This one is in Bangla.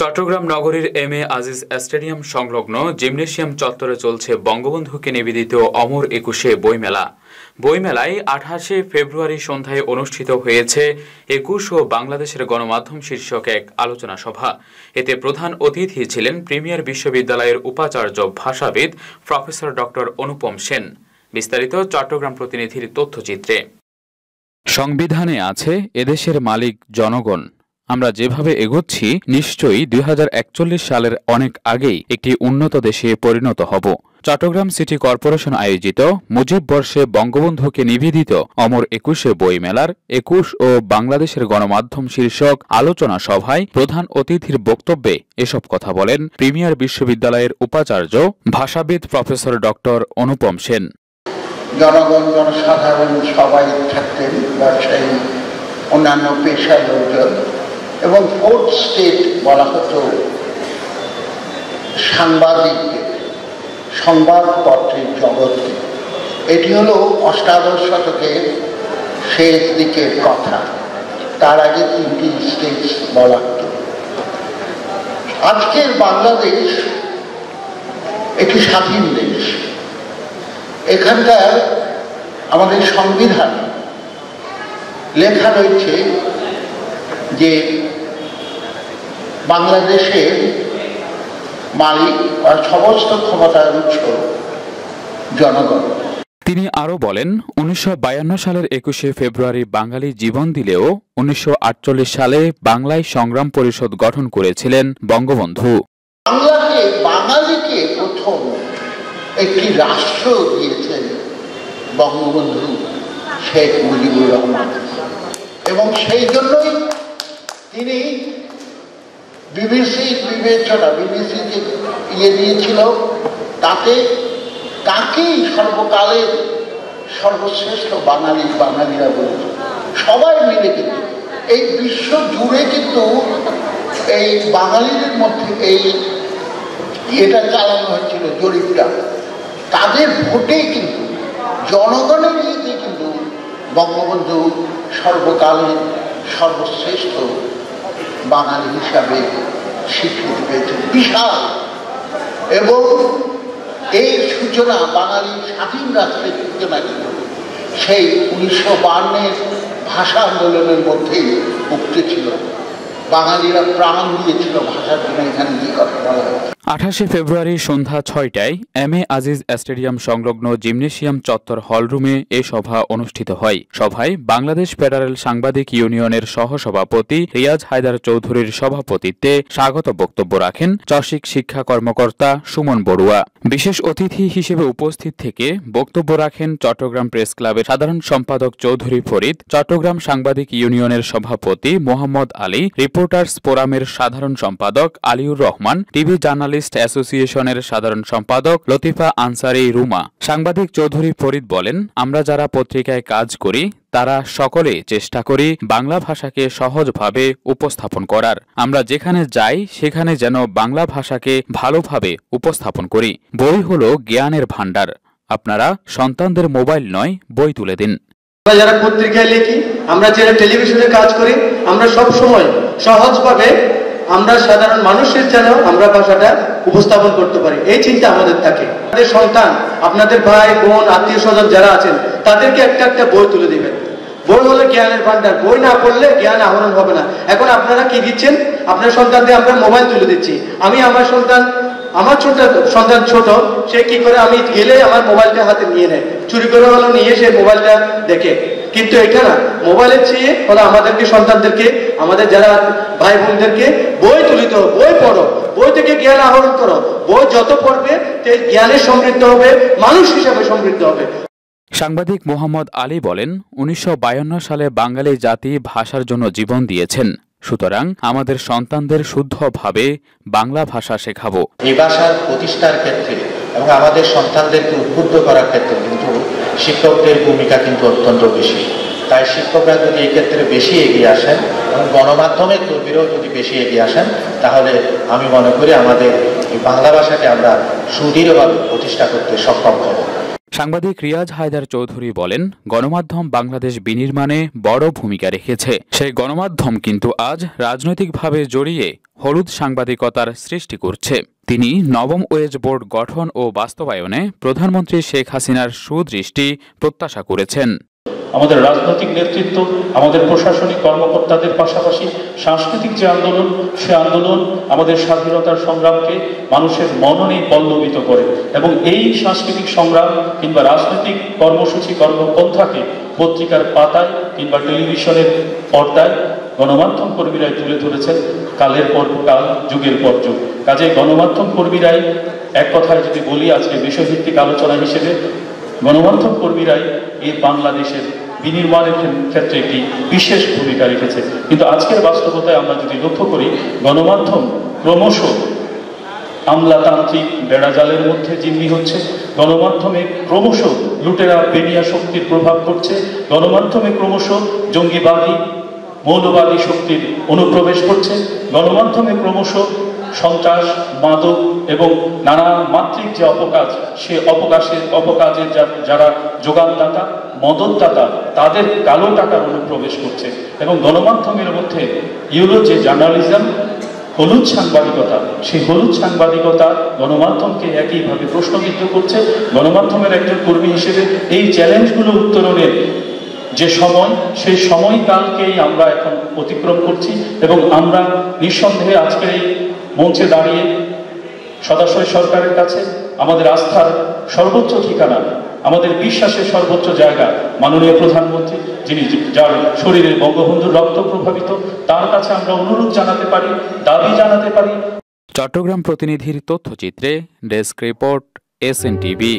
চট্টগ্রাম নগরীর এম এ আজিজ স্টেডিয়াম সংলগ্ন জিমনেশিয়াম চত্বরে চলছে বঙ্গবন্ধুকে নিবেদিত অমর একুশে বইমেলা। বইমেলায় আঠাশে ফেব্রুয়ারি সন্ধ্যায় অনুষ্ঠিত হয়েছে একুশ ও বাংলাদেশের গণমাধ্যম শীর্ষক এক আলোচনা সভা। এতে প্রধান অতিথি ছিলেন প্রিমিয়ার বিশ্ববিদ্যালয়ের উপাচার্য ভাষাবিদ প্রফেসর ডক্টর অনুপম সেন। বিস্তারিত চট্টগ্রাম প্রতিনিধির তথ্যচিত্রে। সংবিধানে আছে এদেশের মালিক জনগণ। আমরা যেভাবে এগোচ্ছি, নিশ্চয়ই দুই হাজার একচল্লিশ সালের অনেক আগেই একটি উন্নত দেশে পরিণত হব। চট্টগ্রাম সিটি কর্পোরেশন আয়োজিত মুজিব বর্ষে বঙ্গবন্ধুকে নিবেদিত অমর একুশে বইমেলার একুশ ও বাংলাদেশের গণমাধ্যম শীর্ষক আলোচনা সভায় প্রধান অতিথির বক্তব্যে এসব কথা বলেন প্রিমিয়ার বিশ্ববিদ্যালয়ের উপাচার্য, ভাষাবিদ প্রফেসর ডক্টর অনুপম সেন। জনগণ, জনসাধারণ সবাই থাকতেন ব্যবসায়ী, অন্যান্য পেশার লোকজন। এবং ফোর্থ স্টেট বলা হতো সাংবাদিকদের, সংবাদপত্রের জগৎকে এটি হলো অষ্টাদশ শতকের শেষ দিকের কথা। তার আগে তিনটি স্টেট বলা হতো। আজকের বাংলাদেশ একটি স্বাধীন দেশ। এখানকার আমাদের সংবিধান লেখা রয়েছে যে বাংলাদেশের মালিক সমস্ত ক্ষমতার উৎস জনগণ। তিনি আরও বলেন উনিশশো বায়ান্ন সালের একুশে ফেব্রুয়ারি বাঙালি জীবন দিলেও উনিশশো আটচল্লিশ সালে বাংলায় সংগ্রাম পরিষদ গঠন করেছিলেন বঙ্গবন্ধু। বাংলাকে বাঙালিকে প্রথম একটি রাষ্ট্র দিয়েছেন বঙ্গবন্ধু শেখ মুজিবুর রহমান। এবং সেই জন্যই তিনি বিবিসির বিবেচনা, বিবিসি যে ইয়ে দিয়েছিল, তাতে তাকেই সর্বকালের সর্বশ্রেষ্ঠ বাঙালি, বাঙালিরা বলেছে সবাই মিলে কিন্তু, এই বিশ্ব জুড়ে কিন্তু এই বাঙালিদের মধ্যে এই এটা চালানো হয়েছিল, জরিপটা। তাদের ভোটেই কিন্তু, জনগণের ইয়েতে কিন্তু বঙ্গবন্ধু সর্বকালের সর্বশ্রেষ্ঠ বাঙালি হিসাবে স্বীকৃতি পেয়েছে। বিশাল। এবং এই সূচনা বাঙালি স্বাধীন রাষ্ট্রের সূচনা ছিল সেই উনিশশো বান্নের ভাষা আন্দোলনের মধ্যেই উঠতে ছিল। বাঙালিরা প্রাণ দিয়েছিল ভাষার জন্য, এখানে কি কথা বলা হয়েছে আঠাশে ফেব্রুয়ারি সন্ধ্যা ছয়টায় এম এ আজিজ স্টেডিয়াম সংলগ্ন জিমনেশিয়াম চত্বর হলরুমে এ সভা অনুষ্ঠিত হয়। সভায় বাংলাদেশ ফেডারেল সাংবাদিক ইউনিয়নের সহসভাপতি রিয়াজ হায়দার চৌধুরীর সভাপতিত্বে স্বাগত বক্তব্য রাখেন চসিক শিক্ষা কর্মকর্তা সুমন বড়ুয়া। বিশেষ অতিথি হিসেবে উপস্থিত থেকে বক্তব্য রাখেন চট্টগ্রাম প্রেস ক্লাবের সাধারণ সম্পাদক চৌধুরী ফরিদ, চট্টগ্রাম সাংবাদিক ইউনিয়নের সভাপতি মোহাম্মদ আলী, রিপোর্টার্স ফোরামের সাধারণ সম্পাদক আলিউর রহমান, টিভি জার্নালিস্ট অ্যাসোসিয়েশনের সাধারণ সম্পাদক লতিফা আনসারি রুমা। সাংবাদিক চৌধুরী ফরিদ বলেন, আমরা যারা পত্রিকায় কাজ করি, তারা সকলে চেষ্টা করি বাংলা ভাষাকে সহজভাবে উপস্থাপন করার। আমরা যেখানে যাই, সেখানে যেন বাংলা ভাষাকে ভালোভাবে উপস্থাপন করি। বই হলো জ্ঞানের ভাণ্ডার। আপনারা সন্তানদের মোবাইল নয়, বই তুলে দিন। আমরা যারা পত্রিকায় লিখি, আমরা যারা টেলিভিশনে কাজ করি, আমরা সব সময় সহজভাবে আমরা সাধারণ মানুষের যেন আমরা ভাষাটা উপস্থাপন করতে পারি। এই চিন্তা আমাদের থাকে। আমাদের সন্তান, আপনাদের ভাই, বোন, আত্মীয় স্বজন যারা আছেন, তাদেরকে একটা একটা বই তুলে দিবেন। বই হলো জ্ঞানের ভান্ডার বই না পড়লে জ্ঞান আহরণ হবে না। এখন আপনারা কি দিচ্ছেন? আপনার সন্তানদের আমরা মোবাইল তুলে দিচ্ছি। আমি আমার সন্তান আমার ছোট সন্তান ছোট, সে কি করে? আমি গেলে আমার মোবাইলটা হাতে নিয়ে নেয়। চুরি করে হলো নিয়ে সে মোবাইলটা দেখে। কিন্তু এটা না, মোবাইলের চেয়ে হলো আমাদেরকে, সন্তানদেরকে, আমাদের যারা ভাই বোনদেরকে বই তুলিতে বই পড়ো, বই থেকে জ্ঞান আহরণ করো। বই যত পড়বে, তে জ্ঞানে সমৃদ্ধ হবে, মানুষ হিসাবে সমৃদ্ধ হবে। সাংবাদিক মোহাম্মদ আলী বলেন, উনিশশো বায়ান্ন সালে বাঙালি জাতি ভাষার জন্য জীবন দিয়েছেন। সুতরাং আমাদের সন্তানদের শুদ্ধভাবে বাংলা ভাষা শেখাবো। এই ভাষার প্রতিষ্ঠার ক্ষেত্রে এবং আমাদের সন্তানদেরকে উদ্বুদ্ধ করার ক্ষেত্রে কিন্তু শিক্ষকদের ভূমিকা কিন্তু অত্যন্ত বেশি। তাই শিক্ষকরা যদি এই ক্ষেত্রে বেশি এগিয়ে আসেন এবং গণমাধ্যমের কর্মীরাও যদি বেশি এগিয়ে আসেন, তাহলে আমি মনে করি আমাদের এই বাংলা ভাষাকে আমরা সুদৃঢ়ভাবে প্রতিষ্ঠা করতে সক্ষম হব। সাংবাদিক রিয়াজ হায়দার চৌধুরী বলেন, গণমাধ্যম বাংলাদেশ বিনির্মাণে বড় ভূমিকা রেখেছে। সেই গণমাধ্যম কিন্তু আজ রাজনৈতিকভাবে জড়িয়ে হলুদ সাংবাদিকতার সৃষ্টি করছে। তিনি নবম ওয়েজ বোর্ড গঠন ও বাস্তবায়নে প্রধানমন্ত্রী শেখ হাসিনার সুদৃষ্টি প্রত্যাশা করেছেন। আমাদের রাজনৈতিক নেতৃত্ব, আমাদের প্রশাসনিক কর্মকর্তাদের পাশাপাশি সাংস্কৃতিক যে আন্দোলন, সে আন্দোলন আমাদের স্বাধীনতার সংগ্রামকে মানুষের মননেই পল্লবিত করে এবং এই সাংস্কৃতিক সংগ্রাম কিংবা রাজনৈতিক কর্মসূচি কর্মপন্থাকে পত্রিকার পাতায় কিংবা টেলিভিশনের পর্দায় গণমাধ্যম কর্মীরাই তুলে ধরেছেন। কালের পর কাল, যুগের পর যুগ। কাজে গণমাধ্যম কর্মীরাই এক কথায় যদি বলি, আজকে বিষয়ভিত্তিক আলোচনা হিসেবে গণমাধ্যম কর্মীরাই এই বাংলাদেশের বিনির্মাণের ক্ষেত্রে একটি বিশেষ ভূমিকা রেখেছে। কিন্তু আজকের বাস্তবতায় আমরা যদি লক্ষ্য করি, গণমাধ্যম ক্রমশ আমলাতান্ত্রিক বেড়াজালের মধ্যে জিম্মি হচ্ছে। গণমাধ্যমে ক্রমশ লুটেরা বেনিয়া শক্তির প্রভাব পড়ছে। গণমাধ্যমে ক্রমশ জঙ্গিবাদী, মৌলবাদী শক্তির অনুপ্রবেশ করছে। গণমাধ্যমে ক্রমশ সন্ত্রাস মাদক এবং নানা মাত্রিক যে অপকাজ, সে অপকাশের অপকাজের যারা যোগানদাতা মদতদাতা তাদের কালো টাকার অনুপ্রবেশ করছে এবং গণমাধ্যমের মধ্যে ইউরো যে জার্নালিজম, হলুদ সাংবাদিকতা, সেই হলুদ সাংবাদিকতা গণমাধ্যমকে একইভাবে প্রশ্নবিদ্ধ করছে। গণমাধ্যমের একজন কর্মী হিসেবে এই চ্যালেঞ্জগুলো উত্তরণের যে সময়, সেই সময়কালকেই আমরা এখন অতিক্রম করছি এবং আমরা নিঃসন্দেহে আজকের এই মঞ্চে দাঁড়িয়ে সদাশয় সরকারের কাছে আমাদের আস্থার সর্বোচ্চ ঠিকানা, আমাদের বিশ্বাসের সর্বোচ্চ জায়গা মাননীয় প্রধানমন্ত্রী, যিনি যার শরীরে বঙ্গবন্ধুর রক্ত প্রভাবিত, তার কাছে আমরা অনুরোধ জানাতে পারি, দাবি জানাতে পারি। চট্টগ্রাম প্রতিনিধির তথ্যচিত্রে desk report, S N TV.